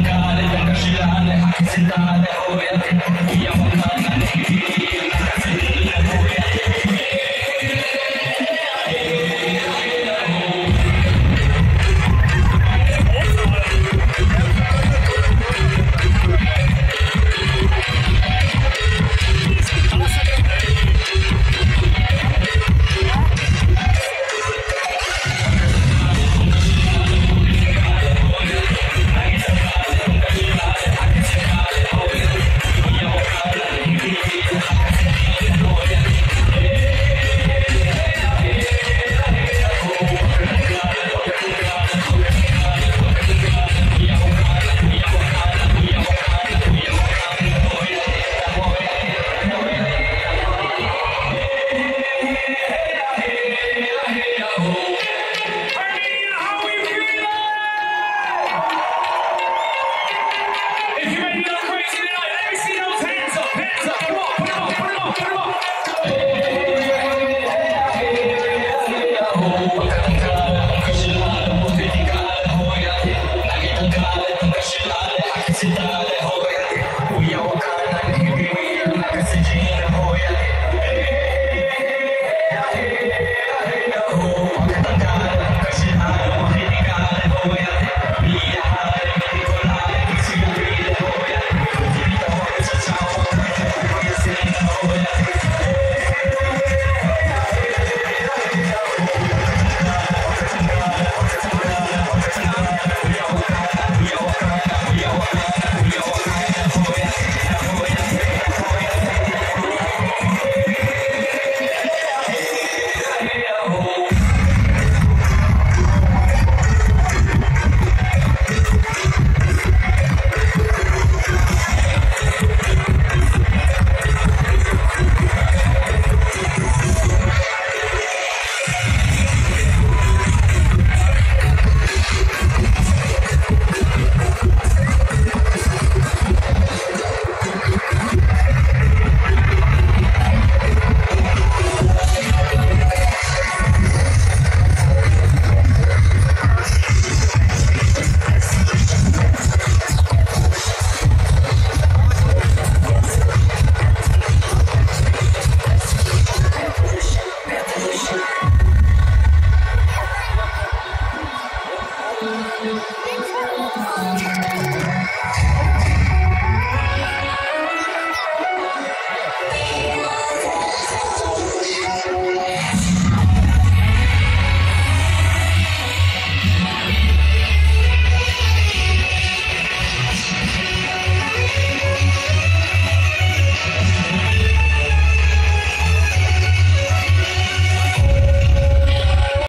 mancare, tocca scegliere, anche